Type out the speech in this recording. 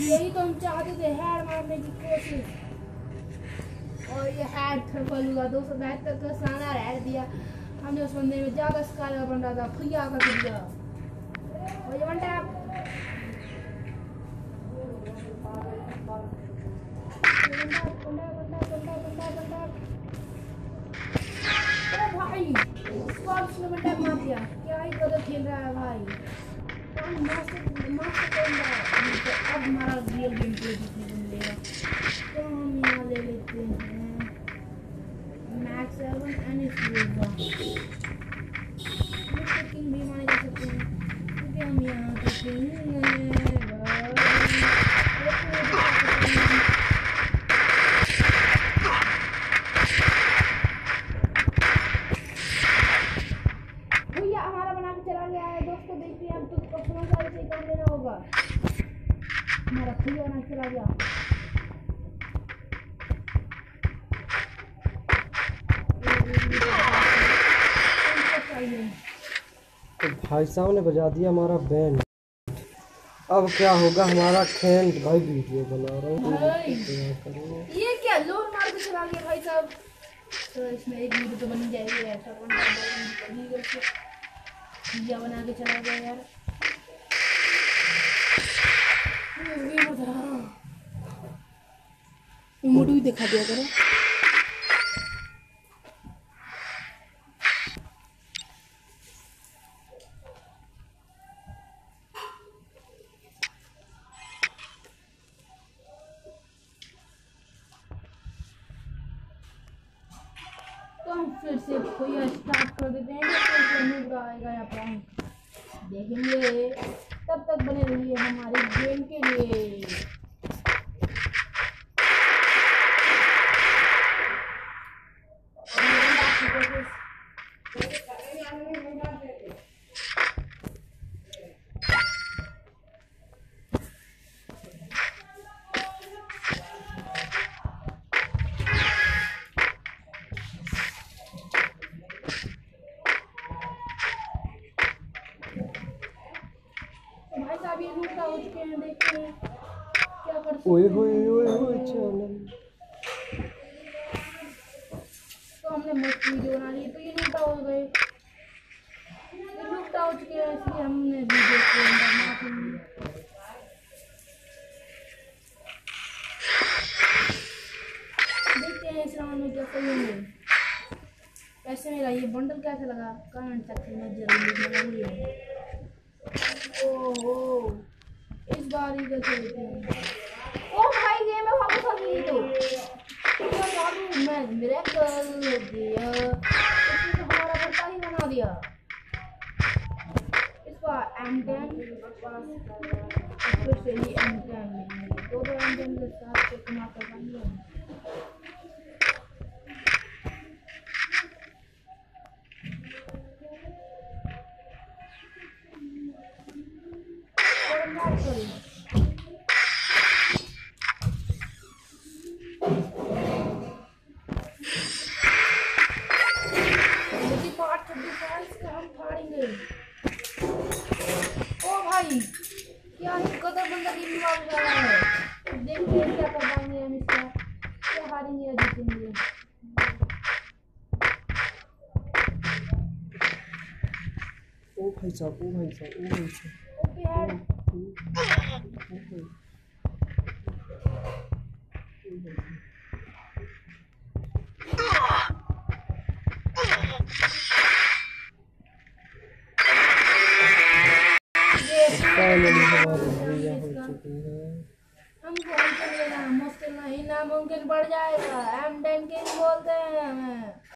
यही तो हम चाहते थे हेड मारने की कोशिश और ये हेड ट्रिपल हुआ दो सौ बहत्तर का साना हेड दिया हमने उस बंदे में ज़्यादा स्कार बन रहा था फुया कर दिया और ये टैप भाई बंदा मार दिया क्या ही कदर खेल रहा है भाई। अब हमारा रियल गेम प्ले देखने को मिलेगा तो हम यहाँ ले लेते हैं मैक्स सेवन एंड इसका भी माने जा सकते हैं क्योंकि हम यहाँ पे हैं होगा। भैया बना के चला गया। तो भाई साहब ने बजा दिया हमारा बैंड अब क्या होगा हमारा खेल भाई वीडियो बना रहा हूँ? ये क्या लोन मार के चला गया भाई साहब? तो इसमें एक वीडियो तो बन जाएगी ऐसा बना के चला गया यार। इमोट भी दिखा दिया करो। तो फिर से कोई स्टार्ट कर देते हैं या देखेंगे। तब तक बने रहिए हमारे गेम के लिए? ओए हैं होए, ओए होए, चैनल। तो हमने मस्त वीडियो बना ली तो ये लूटा हो गए। लूटा हो चुके हैं, इसलिए हमने वीडियो को माफ़ी देखते हैं इस राउंड में क्या करेंगे कैसे मेरा ये बंडल कैसे लगा? कमेंट सेक्शन में ज़रूर लिखना ओहो। इस का चलते हैं ओ भाई, ये मैं वापस आ गई तो। मैं मिरेकल दिया इसने तो हमारा बच्चा ही बना दिया। इस बार एम टेन फिर से ही एम टेन दो दो एम टेन के साथ। हम फाड़ेंगे। ओ भाई क्या ही कदर बंदा की निकाल रहा है। देखते हैं क्या कर पाएँगे हम इसका। क्या हारेंगे या जीतेंगे ओ भाई साहब ओ भाई साहब ओ भाई साहब। ओके यार। ओ भाई मुश्किल नहीं नामुमकिन बढ़ जाएगा। एम टेन किंग बोलते हैं हमें।